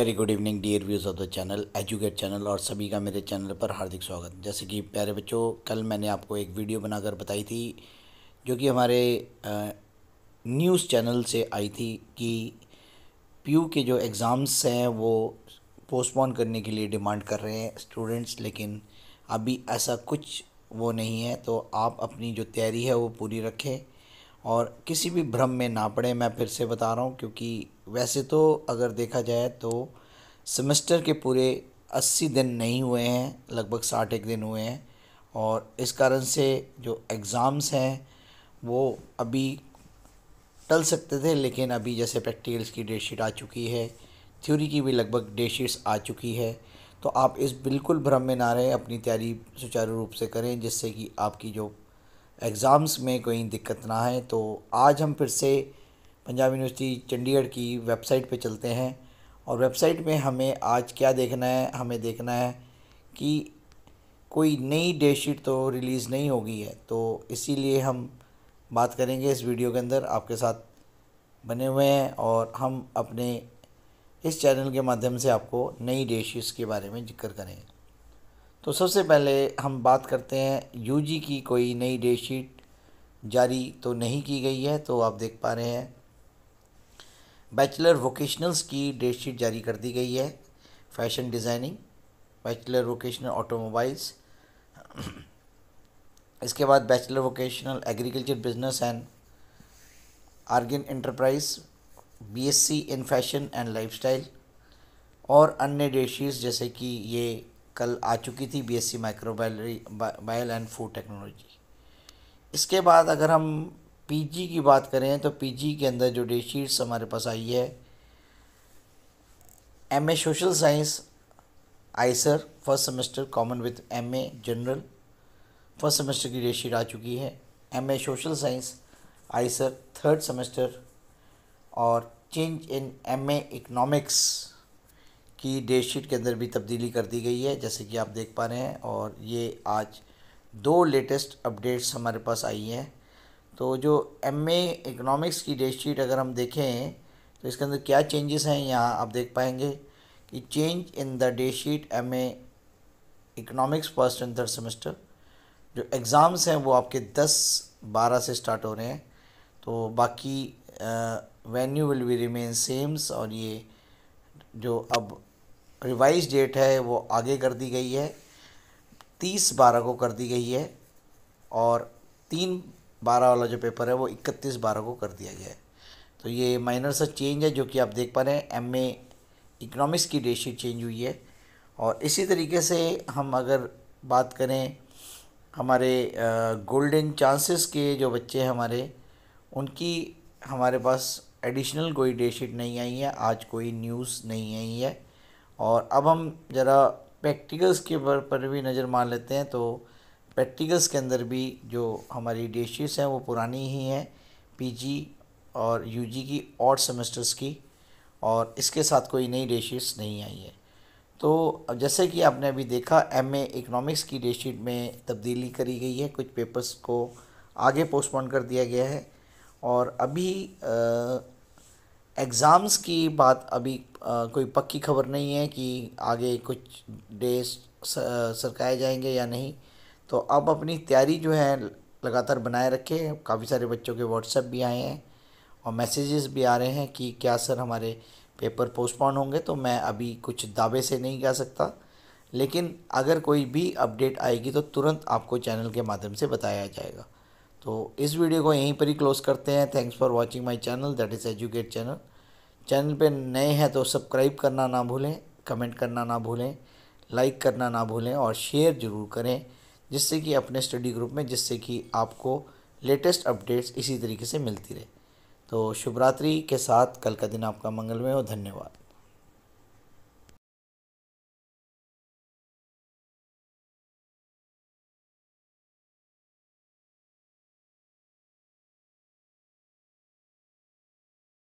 Very good evening dear views of the channel educate channel और सभी का मेरे चैनल पर हार्दिक स्वागत। जैसे कि प्यारे बच्चों, कल मैंने आपको एक वीडियो बनाकर बताई थी, जो कि हमारे न्यूज़ चैनल से आई थी कि पीयू के जो एग्ज़ाम्स हैं वो पोस्टपोन करने के लिए डिमांड कर रहे हैं स्टूडेंट्स लेकिन अभी ऐसा कुछ वो नहीं है तो आप अपनी जो तैयारी है वो पूरी रखें। और किसी भी भ्रम में ना पड़े, मैं फिर से बता रहा हूँ, क्योंकि वैसे तो अगर देखा जाए तो सेमेस्टर के पूरे अस्सी दिन नहीं हुए हैं, लगभग साठ एक दिन हुए हैं, और इस कारण से जो एग्ज़ाम्स हैं, वो अभी टल सकते थे, लेकिन अभी जैसे प्रैक्टिकल्स की डेट शीट आ चुकी है, थ्योरी की भी लगभग डेट शीट्स आ चुकी है तो आप इस बिल्कुल भ्रम में ना रहें, अपनी तैयारी सुचारू रूप से करें, जिससे कि आपकी जो एग्ज़ाम्स में कोई दिक्कत ना है तो आज हम फिर से पंजाब यूनिवर्सिटी चंडीगढ़ की वेबसाइट पे चलते हैं और वेबसाइट में हमें आज क्या देखना है, हमें देखना है कि कोई नई डेट शीट तो रिलीज़ नहीं होगी है तो इसीलिए हम बात करेंगे इस वीडियो के अंदर। आपके साथ बने हुए हैं और हम अपने इस चैनल के माध्यम से आपको नई डेट शीट्स के बारे में ज़िक्र करेंगे। तो सबसे पहले हम बात करते हैं यूजी की कोई नई डेट शीट जारी तो नहीं की गई है तो आप देख पा रहे हैं। बैचलर वोकेशनल्स की डेट शीट जारी कर दी गई है fashion designing bachelor vocational automobiles इसके बाद bachelor vocational agriculture business and argon enterprise BSc in fashion and lifestyle और अन्य डेशीज जैसे कि ये कल आ चुकी थी BSc microbiology bio and food technology इसके बाद अगर हम पीजी की बात करें तो पीजी के अंदर जो डेट शीट्स हमारे पास आई है MA social science Eicher first semester common with MA general first semester की डेट शीट आ चुकी है। एमए सोशल साइंस आइसर थर्ड सेमेस्टर, और चेंज इन एमए इकोनॉमिक्स की डेट शीट के अंदर भी तब्दीली कर दी गई है, जैसे कि आप देख पा रहे हैं, और ये आज दो लेटेस्ट अपडेट्स हमारे पास आई हैं। तो जो एम इकनॉमिक्स की डेट शीट अगर हम देखें तो इसके अंदर क्या चेंजेस हैं, यहाँ आप देख पाएँगे कि change in the date sheet M economics first and third semester जो एग्ज़ाम्स हैं, वो आपके दस बारह से स्टार्ट हो रहे हैं। तो बाकी venue will be remain same और ये जो अब रिवाइज डेट है, वो आगे कर दी गई है। तीस बारह को कर दी गई है और तीन बारह वाला जो पेपर है, वो इकतीस बारह को कर दिया गया है। तो ये माइनर सा चेंज है, जो कि आप देख पा रहे हैं। एम ए इकनॉमिक्स की डेट शीट चेंज हुई है। और इसी तरीके से हम अगर बात करें, हमारे गोल्डन चांसेस के जो बच्चे हैं हमारे, उनकी हमारे पास एडिशनल कोई डेट शीट नहीं आई है। आज कोई न्यूज़ नहीं आई है। और अब हम ज़रा प्रैक्टिकल्स के पर, पर भी नज़र मार लेते हैं तो प्रैक्टिकल्स के अंदर भी जो हमारी शीट्स हैं वो पुरानी ही हैं पीजी और यूजी की और सेमेस्टर्स की और इसके साथ कोई नई डेट शीट्स नहीं आई है। तो जैसे कि आपने अभी देखा एम ए इकनॉमिक्स की डेट शीट में तब्दीली करी गई है कुछ पेपर्स को आगे पोस्टपोन कर दिया गया है और अभी एग्ज़ाम्स की बात अभी आ, कोई पक्की खबर नहीं है कि आगे कुछ डेज़ सरकाए जाएँगे या नहीं। तो अब अपनी तैयारी जो है लगातार बनाए रखें। काफ़ी सारे बच्चों के व्हाट्सएप भी आए हैं और मैसेजेस भी आ रहे हैं कि क्या सर हमारे पेपर पोस्टपोन होंगे तो मैं अभी कुछ दावे से नहीं कह सकता। लेकिन अगर कोई भी अपडेट आएगी तो तुरंत आपको चैनल के माध्यम से बताया जाएगा। तो इस वीडियो को यहीं पर ही क्लोज़ करते हैं। Thanks for watching my channel. That is educate channel. Channel पे नए हैं तो सब्सक्राइब करना ना भूलें, कमेंट करना ना भूलें, लाइक करना ना भूलें और शेयर ज़रूर करें, जिससे कि अपने स्टडी ग्रुप में, जिससे कि आपको लेटेस्ट अपडेट्स इसी तरीके से मिलती रहे। तो शुभरात्रि के साथ, कल का दिन आपका मंगलमय हो, धन्यवाद।